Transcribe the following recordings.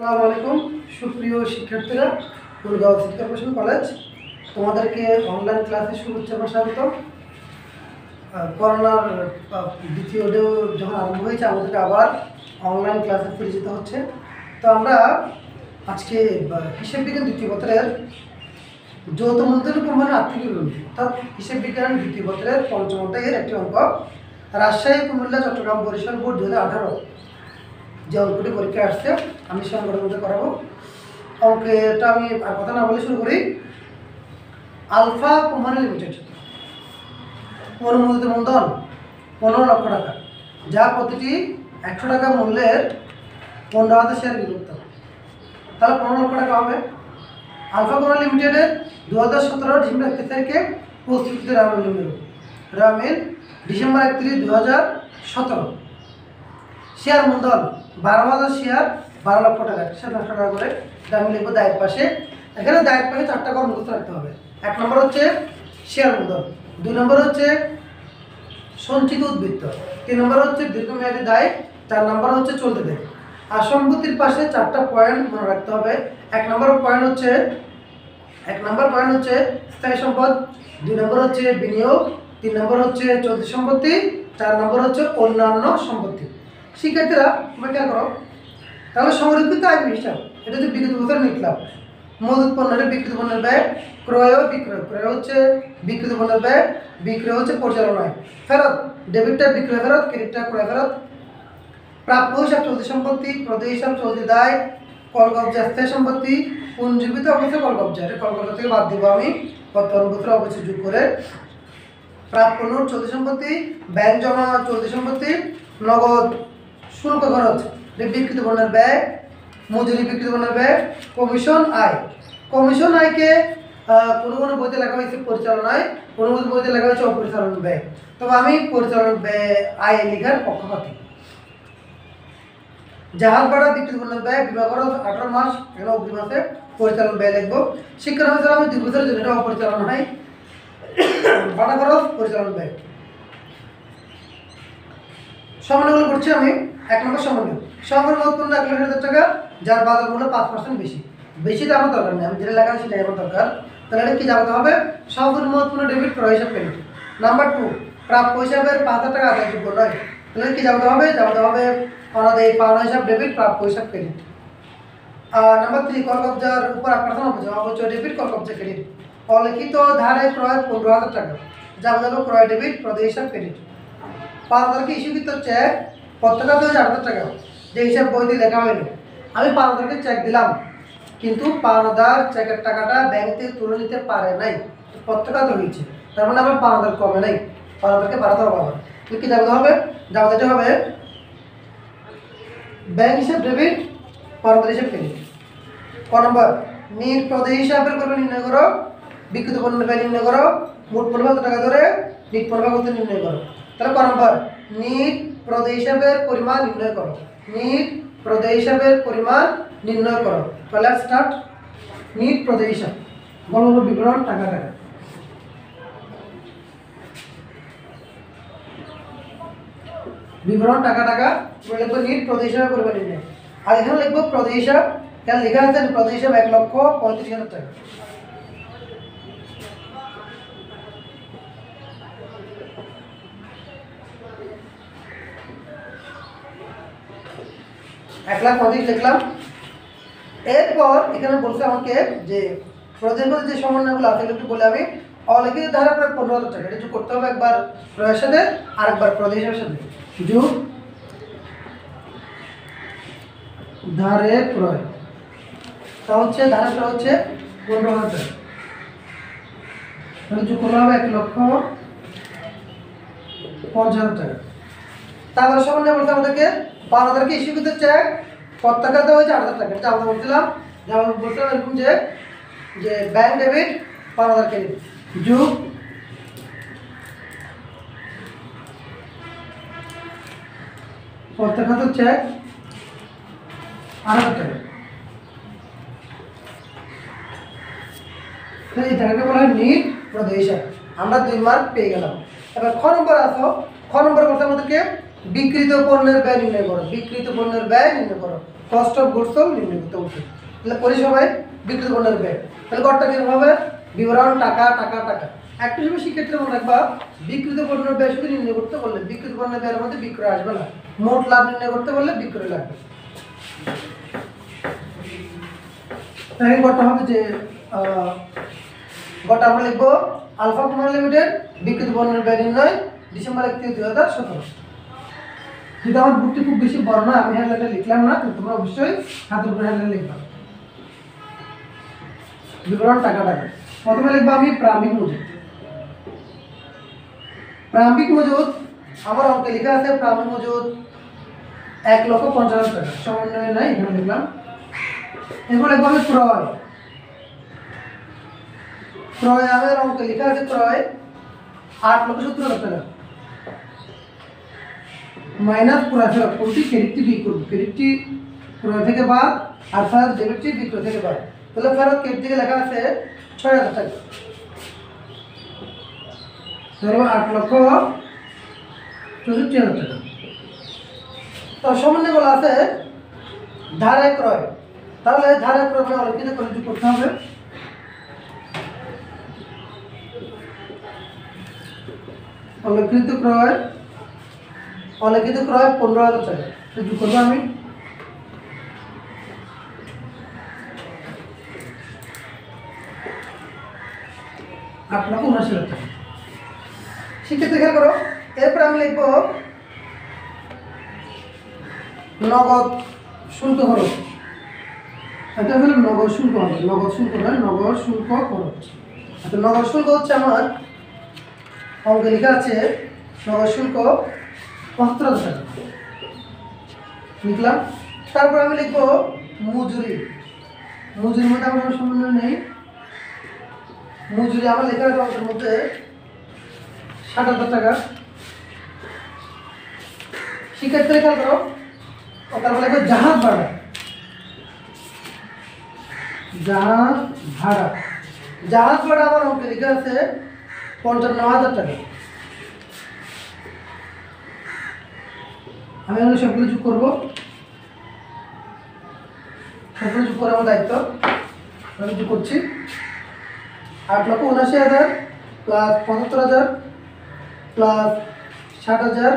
আসসালামু আলাইকুম। সুপ্রিয় শিক্ষার্থীরা গুরগাঁও সিটি কর্পোরেশন কলেজ তোমাদেরকে অনলাইন ক্লাসে শুভেচ্ছা আহ, করোনার দ্বিতীয় ঢেউ যখন আরম্ভ হয়েছে আমাদেরকে আবার অনলাইন ক্লাসে ফিরে যেতে হচ্ছে। তো আমরা আজকে হিসেব বিজ্ঞান দ্বিতীয় বছরের যৌথ মূলধন কোম্পানির আর্থিক অর্থাৎ হিসেব বিজ্ঞান দ্বিতীয় বছরের পঞ্চম অধ্যায়ের একটি অঙ্ক রাজশাহী কুমিল্লা চট্টগ্রাম বরিশাল বোর্ড দু হাজার আঠারো। যে অঙ্কটি পরীক্ষা আসছে, আমি সে অঙ্কটার মধ্যে করাবো। অঙ্কেটা আমি আর কথা না বলে শুরু করি। Alpha company limited. অনুমোদিত মূলধন পনেরো লক্ষ টাকা, যা প্রতিটি একশো টাকা মূল্যের পনেরো হাজার শেয়ার বিভক্ত তাহলে পনেরো লক্ষ টাকা হবে। আলফা কোম্পানি লিমিটেডের দু হাজার সতেরো ডিসেম্বর একত্রিশ তারিখে প্রস্তুতি রামিল লিমিটেড রামিল ডিসেম্বর একত্রিশ দু হাজার সতেরো। শেয়ার মূলধন বারো হাজার শেয়ার, বারো লক্ষ টাকা দশ টাকা করে আমি লিখব দায়ের পাশে। এখানে দায়ের পাশে চারটা কর মুখস্থ রাখতে হবে। এক নম্বর হচ্ছে শেয়ার মূলধন, দুই নম্বর হচ্ছে সঞ্চিত উদ্বৃত্ত, তিন নম্বর হচ্ছে দীর্ঘমেয়াদী দায়, চার নম্বর হচ্ছে চলতে দেয়। আর সম্পত্তির পাশে চারটা পয়েন্ট মনে রাখতে হবে। এক নম্বর পয়েন্ট হচ্ছে, এক নম্বর পয়েন্ট হচ্ছে স্থায়ী সম্পদ, দুই নম্বর হচ্ছে বিনিয়োগ, তিন নম্বর হচ্ছে চলতি সম্পত্তি, চার নম্বর হচ্ছে অন্যান্য সম্পত্তি। শিক্ষার্থীরা, তোমরা খেয়াল করো, তাহলে সংরক্ষিত আয় হিসাব এটা হচ্ছে বিগত বছর লিখলাম মজুত পণ্যের বিক্রিত পণ্যের ব্যয়, ক্রয় ও বিক্রয়। ক্রয় হচ্ছে বিক্রিত পণ্যের ব্যয়, বিক্রয় হচ্ছে পরিচালনায়। ফেরত, ডেবিটটা বিক্রয় ফেরত, ক্রেডিটটা ক্রয় ফেরত। প্রাপ্য হিসাব চলতি সম্পত্তি, প্রদেয় হিসাব চলতি দায় কল কবজা স্থায়ী সম্পত্তি পুঞ্জীবিত অবস্থায় কল কবজা এটা কল কবজা থেকে বাদ দিব আমি, বর্তমান বছর অবশ্যই যোগ করে। প্রাপ্য নোট চলতি সম্পত্তি, ব্যাংক জমা চলতি সম্পত্তি, নগদ শুল্ক খরচ। বিকৃত পণ্যের ব্যয়, মজুরি বিকৃত পণ্যের ব্যয় কমিশন আয়। কমিশন আয়কে কোনো কোনো বইতে লেখা হয়েছে পরিচালনায় কোনো কোনো বইতে লেখা হয়েছে অপরিচালন ব্যয়। তবে আমি পরিচালন ব্যয়, আয় লেখার পক্ষপাতী। জাহাজ ভাড়া বিক্রি পণ্যের ব্যয়, বিমা খরচ, আঠারো মাস এখানে অগ্রিম মাসে পরিচালন ব্যয় লিখব। শিক্ষা আমি দুই বছরের জন্য এটা অপরিচালন হয়। ভাড়া খরচ, পরিচালন ব্যয়। সমন্বয়গুলো করছি আমি, এক নম্বর সমন্বয় সমন্বয় উৎপন্ন এক লক্ষ হাজার টাকা, যার বাজার মূল্য পাঁচ পার্সেন্ট বেশি। বেশি তো আমার দরকার নেই, আমি যেটা লেখা সেটাই আমার দরকার। তাহলে এটা কি জানাতে হবে? সম্পূর্ণ উৎপন্ন ডেবিট ক্রয় হিসাব ক্রেডিট নাম্বার টু প্রাপ্য হিসাবের পাঁচ হাজার টাকা আদায়যোগ্য নয়। তাহলে কি জানাতে হবে? জানাতে হবে এই পাওনা হিসাব ডেবিট প্রাপ্য হিসাব আর নাম্বার থ্রি কল কবজার উপর আট পার্সেন্ট অবচয় অবচয় ডেবিট কল কবজা ক্রেডিট অলিখিত ধারে ক্রয় পনেরো হাজার টাকা। যাবে ক্রয় ডেবিট প্রদেয় হিসাব ক্রেডিট পাঁচ হাজারকে ইস্যুকৃত চেক প্রত্যেকটা আট হাজার টাকা। যে হিসাব বইতে লেখা হয়নি। আমি পাঁচ হাজারকে চেক দিলাম। কিন্তু পাঁচ হাজার চেকের টাকাটা ব্যাংক থেকে তুলে নিতে পারে নাই। প্রত্যেকটা তো হয়েছে। তার মানে আমার পাঁচ হাজার কমে নাই। পাঁচ হাজারকে বাড়াতে হবে আবার তো কি যাবে হবে? যাবে হবে ব্যাংক হিসাব ডেবিট পাঁচ হাজার হিসাব ক্রেডিট ক নম্বর নিট প্রদেয় হিসাবের করবে নির্ণয় করো। বিকৃত পণ্যের ব্যয় নির্ণয় করো। মোট পণ্য টাকা ধরে? নিট পণ্য নির্ণয় করো? তাহলে ক নিট প্রদেয় হিসাবের পরিমাণ নির্ণয় করো। নিট প্রদেয় হিসাবের পরিমাণ নির্ণয় করো। তাহলে স্টার্ট নিট বড় বড় বিবরণ, টাকা টাকা। বিবরণ, টাকা টাকা। লিখব নিট হিসাবে পরিমাণ নির্ণয়। আর এখানে লিখব হিসাব এখানে লেখা আছে হিসাব এক লক্ষ পঁয়ত্রিশ হাজার টাকা। এক লাখ পঁয়ত্রিশ লিখলাম এরপর এখানে বলছে আমাকে যে প্রদেশ যে সমন্বয়গুলো আছে একটু বলে আমি, অলিখিত ধারা প্রায় পনেরো হাজার টাকা। এটা করতে হবে একবার প্রয়ের সাথে আর একবার প্রদেশের সাথে। যোগ ধারে ক্রয়। তা হচ্ছে, ধারে ক্রয় হচ্ছে পনেরো হাজার তাহলে যোগ করলে হবে এক লক্ষ পঞ্চাশ টাকা। তারপরে সমন্বয় বলতে আমাদেরকে, বারো হাজারকে ইস্যু করতে চেক দেওয়া হয়েছে আট হাজার টাকা আমরা বলছিলাম, যে আমরা বলছিলাম এরকম যে যে ব্যাংক ডেবিট বারো হাজার ক্রেডিট যুগ। প্রত্যেক হাজার চেক আট হাজার টাকা। এই টাকাকে বলা হয় নিট হিসাব আমরা দুই মার্ক পেয়ে গেলাম। এবার খ নম্বর আসো। খ নম্বর বলতে আমাদেরকে বিকৃত পণ্যের ব্যয় নির্ণয় করো, বিকৃত পণ্যের ব্যয় নির্ণয় করো। কস্ট অফ গুডস সোল্ড নির্ণয় করতে বলছে তাহলে পরিষেবায় বিক্রিত পণ্যের ব্যয়। তাহলে গড়টা কীরকম হবে? বিবরণ, টাকা টাকা টাকা। একটা হিসেবে সেক্ষেত্রে মনে রাখবা, বিকৃত পণ্যের ব্যয় শুধু নির্ণয় করতে বললে, বিকৃত পণ্যের ব্যয়ের মধ্যে বিক্রয় আসবে না। মোট লাভ নির্ণয় করতে বললে বিক্রয় লাগবে। তাহলে গড়টা হবে যে গড়টা আমরা লিখব, আলফা কুমার লিমিটেড, বিকৃত পণ্যের ব্যয় নির্ণয়, ডিসেম্বর একত্রিশ, দুই হাজার সতেরো। কিন্তু আমার বুকটি খুব বেশি বড় না, আমি হ্যান্ডলাইনটা লিখলাম না তোমরা অবশ্যই হাতের উপরে হ্যান্ডলাইন লিখবা। বিবরণ টাকা টাকা প্রথমে লিখব আমি প্রারম্ভিক মজুদ। প্রারম্ভিক মজুদ, আমার অঙ্কে লেখা আছে প্রারম্ভিক মজুদ এক লক্ষ পঞ্চাশ টাকা। সমন্বয় নাই, এখানে লিখলাম। এরপর লিখব আমি ক্রয়। ক্রয় আমার অঙ্কে লেখা আছে ক্রয় আট লক্ষ সত্তর হাজার টাকা। মাইনাস ক্রয় কোনটি ক্রেডিটটি বিক করব। ক্রেডিটটি ক্রয় থেকে বাদ, আর ফেরত ডেবিটটি বিক্রয় থেকে বাদ। তাহলে ফেরত ক্রেডিট থেকে লেখা আছে ছয় হাজার টাকা। ধরো আট লক্ষ চৌষট্টি হাজার টাকা। তো সম্বন্ধে বলা আছে, ধারে ক্রয়। তাহলে ধারে ক্রয় অলক্ষিত করে করতে হবে। অলক্ষিত ক্রয় অলিখিত ক্রয় পনেরো হাজার টাকা। তো যোগ করব আমি? আট লক্ষ উনআশি হাজার টাকা। সেক্ষেত্রে খেয়াল করো, এরপরে আমি লিখব, নগদ শুল্ক খরচ। এটা হলো নগদ শুল্ক হবে নগদ শুল্ক নয় নগদ শুল্ক খরচ। আচ্ছা নগদ শুল্ক হচ্ছে আমার অঙ্কে লেখা আছে, নগদ শুল্ক পঁচাত্তর হাজার। টাকা লিখলাম। তারপর আমি লিখব মজুরি। মজুরির মধ্যে আমার সম্বন্ধ নেই। মজুরি আমার লেখা আছে অঙ্কের মধ্যে ষাট হাজার টাকা। শিক্ষার্থী লেখা করো তারপর লিখব জাহাজ ভাড়া। জাহাজ ভাড়া। জাহাজ ভাড়া আমার অঙ্কে লেখা আছে পঞ্চান্ন হাজার টাকা। আমি এগুলো সবগুলো যোগ করব। সবগুলো যোগ করা আমার দায়িত্ব। আমি যোগ করছি। আট লক্ষ উনাশি হাজার প্লাস পঁচাত্তর হাজার প্লাস ষাট হাজার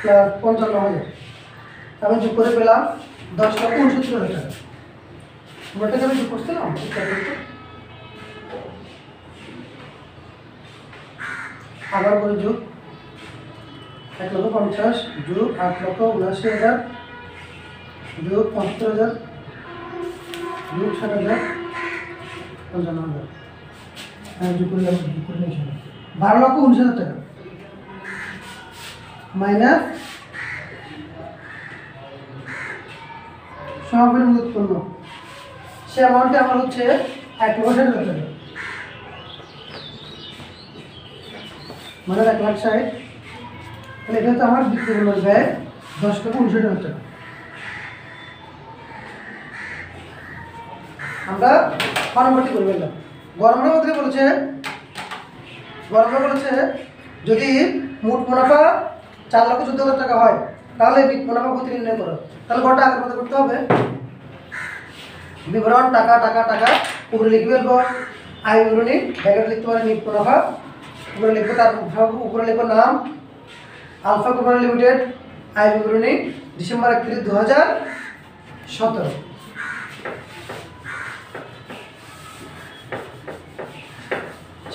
প্লাস পঞ্চান্ন হাজার। আমি যোগ করে পেলাম দশ লক্ষ উনসত্তর হাজার। টাকা ওটাকে আমি যোগ করছিলাম আবার করে যোগ। এক লক্ষ পঞ্চাশ যোগ আট লক্ষ উনআশি হাজার যোগ পঁচাত্তর হাজার যোগ ষাট হাজার পঞ্চান্ন হাজার। হ্যাঁ বারো লক্ষ উনিশ হাজার টাকা। মাইনাস সমাপনী উৎপন্ন। সে অ্যামাউন্টে আমার হচ্ছে এক লক্ষ ষাট হাজার টাকা। মানে এক লাখ ষাট। তাহলে এটা হচ্ছে আমার বিক্রি মূল্য ব্যয় দশ টাকা উনষাট হাজার টাকা। আমরা ফর্মভর্তি করে ফেললাম। গরমের মধ্যে বলেছে, গরমে বলেছে, যদি মোট মুনাফা চার লক্ষ চোদ্দ হাজার টাকা হয়, তাহলে মুনাফা প্রতি নির্ণয় করো। তাহলে কটা আগের মতো করতে হবে। বিবরণ, টাকা টাকা টাকা, উপরে লিখবে এরপর। আয় বিবরণী, ব্যাকেট লিখতে পারে নিট মুনাফা। উপরে লিখবে তার উপরে লিখবে নাম আলফা কোম্পানি লিমিটেড আয় বিবরণী ডিসেম্বর একত্রিশ দু হাজার সতেরো।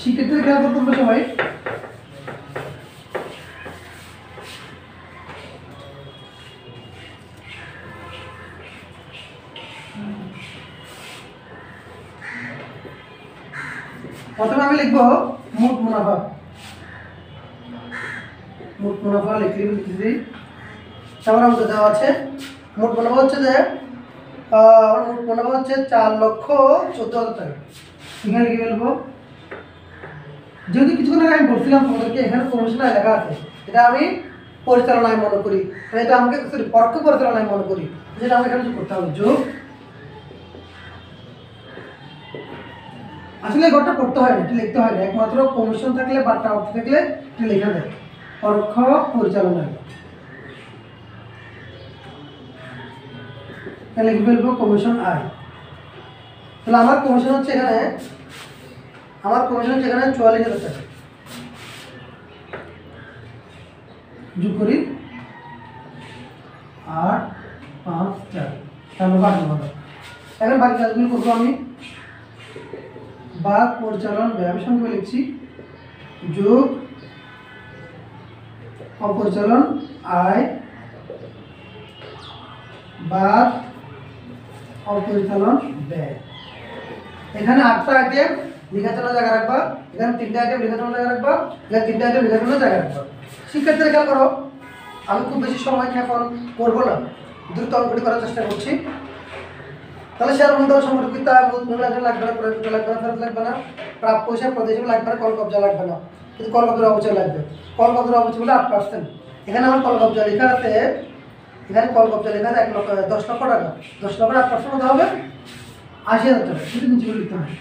শিক্ষার্থীদের খেয়াল করতে হবে সবাই প্রথমে আমি লিখব মোট মুনাফা। মুনাফা লিখলি লিখতেছি আমার অঙ্ক দেওয়া আছে। মোট মুনাফা হচ্ছে যে মোট মুনাফা হচ্ছে চার লক্ষ চোদ্দ হাজার টাকা। এখানে লিখে ফেলব যেহেতু কিছুক্ষণ আগে আমি বলছিলাম তোমাদেরকে, এখানে কমিশনার লেখা আছে। এটা আমি পরিচালনায় মনে করি। এটা আমাকে সরি পরোক্ষ পরিচালনায় মনে করি। যেটা আমাকে এখানে করতে হবে। যোগ আসলে ঘরটা করতে হয় না লিখতে হয় না। একমাত্র কমিশন থাকলে বা টাউট থাকলে এটা লেখা দেয় পরোক্ষ পরিচালনায় তাহলে লিখে ফেলব কমিশন আয় তাহলে আমার কমিশন হচ্ছে এখানে, আমার কমিশন হচ্ছে এখানে চুয়াল্লিশ হাজার টাকা। যোগ করি। আট, পাঁচ, চার। তাহলে এখন বাকি কাজগুলো করব আমি। বাদ পরিচালন আমি লিখছি। যোগ অপরিচালন আয় বাদ অপরিচালন ব্যয় এখানে আটটা আইটেম লেখাচোনা জায়গা রাখবা, এখানে তিনটা আইটেম লেখাচোনা জায়গা রাখবা, এখানে তিনটা আইটেম লেখাচোনা জায়গা রাখবা। শিক্ষার্থীরা খেয়াল করো, আমি খুব বেশি সময় এখন করব না, দ্রুত অঙ্কটি করার চেষ্টা করছি। তাহলে শেয়ার বন্ধু সংরক্ষিত আয় মূল মূল লাগবে না লাগবে না লাগবে না, প্রাপ্য পয়সা প্রদেশ লাগবে না কল কবজা লাগবে না। কিন্তু কল কবজার অবচয় লাগবে। কল কবজার অবচয় হলো আট পার্সেন্ট এখানে আমার কল কবজা লেখা আছে, এখানে কল কবজা লেখা আছে এক লক্ষ দশ লক্ষ টাকা। দশ লক্ষ আট পার্সেন্ট হতে হবে, আশি হাজার টাকা। শুধু নিচে লিখতে হয়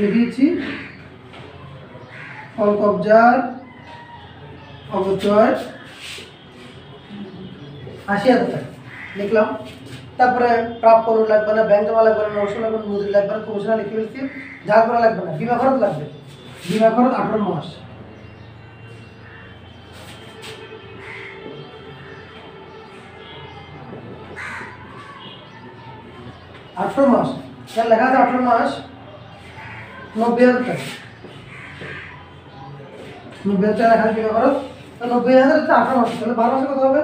লিখে দিচ্ছি কল অবচয় আশি হাজার টাকা। লিখলাম। তারপরে প্রাপ্য লোন লাগবে না ব্যাংক জমা লাগবে না নশো লাগবে না মজুরি লাগবে না, কমিশন লিখে ফেলছি। যা করা লাগবে না, বিমা খরচ লাগবে। বিমা খরচ আঠারো মাস। আঠারো মাস। তাহলে লেখা আছে আঠারো মাস, নব্বই হাজার টাকা। নব্বই হাজার টাকা লেখা খরচ নব্বই হাজার হচ্ছে আঠারো মাস। তাহলে বারো মাসে কত হবে?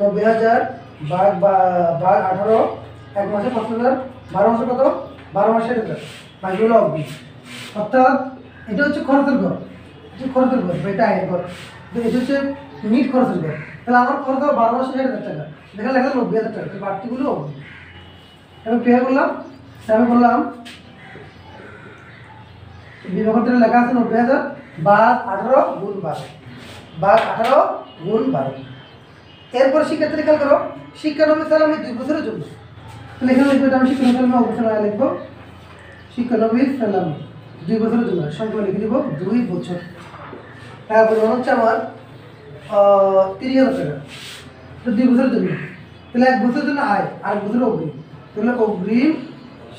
নব্বই হাজার ভাগ বা- ভাগ আঠারো, এক মাসে পাঁচ হাজার। বারো মাসে কত? বারো মাসে হাজার বাকি হলো অব্দি অর্থাৎ এটা হচ্ছে খরচের ঘর। এটা খরচের ঘর, এটা আয়ের ঘর। এটা হচ্ছে নিট খরচের ঘর। তাহলে আমার খরচ হবে বারো মাসে হাজার টাকা। দেখা লেখা নব্বই হাজার টাকা। বাড়তিগুলো অব্দি আমি পে করলাম আমি বললাম বিমা লেখা আছে নব্বই হাজার বাদ আঠারো গুণ বারো। বাদ আঠারো গুণ বারো। এরপর শিক্ষার্থী খেয়াল করো শিক্ষানবী সাল আমি দুই বছরের জন্য। এখানে লিখব আমি শিক্ষানবী সালামে আয় লিখব। শিক্ষানবী সালামে দুই বছরের জন্য, সংখ্যা লিখে দিব দুই বছর। তারপরে হচ্ছে আমার তিরিশ হাজার টাকা। দুই বছরের জন্য। তাহলে এক বছরের জন্য আয় আর এক বছরের অগ্রিম। তাহলে অগ্রিম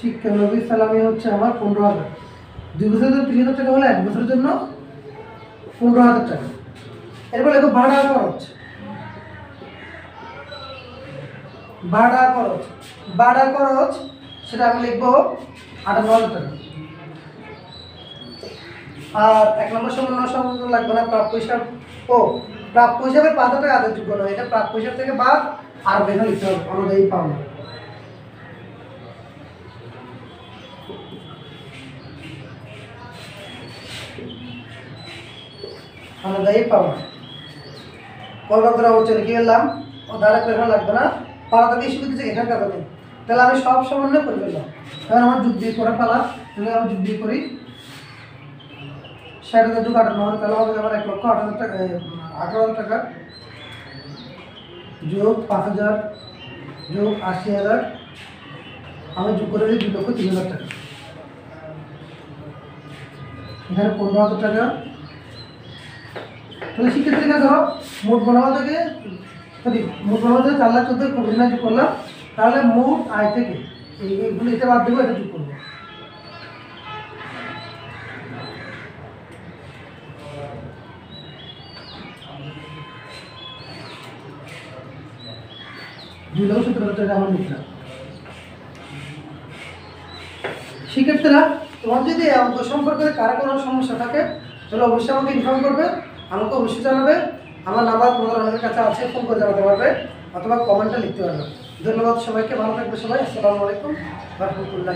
শিক্ষানবী সালামে হচ্ছে আমার পনেরো হাজার। দুই বছরের জন্য তিরিশ হাজার টাকা হলে এক বছরের জন্য পনেরো হাজার টাকা। এরপর লেখো ভাড়া খরচ। ভাড়া খরচ। ভাড়া খরচ, সেটা আমি লিখব আটান্ন হাজার টাকা। আর এক নম্বর সমন্বয় সম্বন্ধ লাগবে না, প্রাপ্য হিসাব। ও, প্রাপ্য হিসাবে পাঁচ হাজার টাকা আদায় যোগ্য নয়, এটা প্রাপ্য হিসাব থেকে বাদ আর বেতন লিখতে হবে, অনুযায়ী পাওনা। অনুযায়ী পাওনা কলকাতার লিখে গেলাম ও ধারা এখানে লাগবে না। পাড়া থেকে ইস্যু দিচ্ছে এখানে কাজ নেই তাহলে আমি সব সমন্বয় করে ফেললাম। কারণ আমার যুগ দিয়ে করে পালা তাহলে আমি যুগ দিয়ে করি। ষাট হাজার যুগ আটান্ন তাহলে হবে আমার এক লক্ষ আট হাজার টাকা আঠারো হাজার টাকা। যোগ পাঁচ হাজার, যোগ আশি হাজার। আমি যোগ করে দিই দুই লক্ষ তিন হাজার টাকা। এখানে পনেরো হাজার টাকা। তাহলে শিক্ষার্থীরা ধরো, মোট বনাবা থেকে সরি, মোট বনাবা থেকে চার লাখ চোদ্দ পঁচিশ লাখ যোগ করলাম, তাহলে মোট আয় থেকে, এই, এইগুলো এটা বাদ দেবো, এটা যোগ করব। শিক্ষার্থীরা, তোমার যদি অঙ্ক সম্পর্কে কারও কোনো সমস্যা থাকে, তাহলে অবশ্যই আমাকে ইনফর্ম করবে। আমাকে অবশ্যই জানাবে। আমার নাম্বার তোমাদের অনেকের কাছে আছে ফোন করে জানাতে পারবে, অথবা কমেন্টটা লিখতে পারবে। ধন্যবাদ সবাইকে, ভালো থাকবে সবাই, আসসালামু আলাইকুম, রহমতুল্লাহ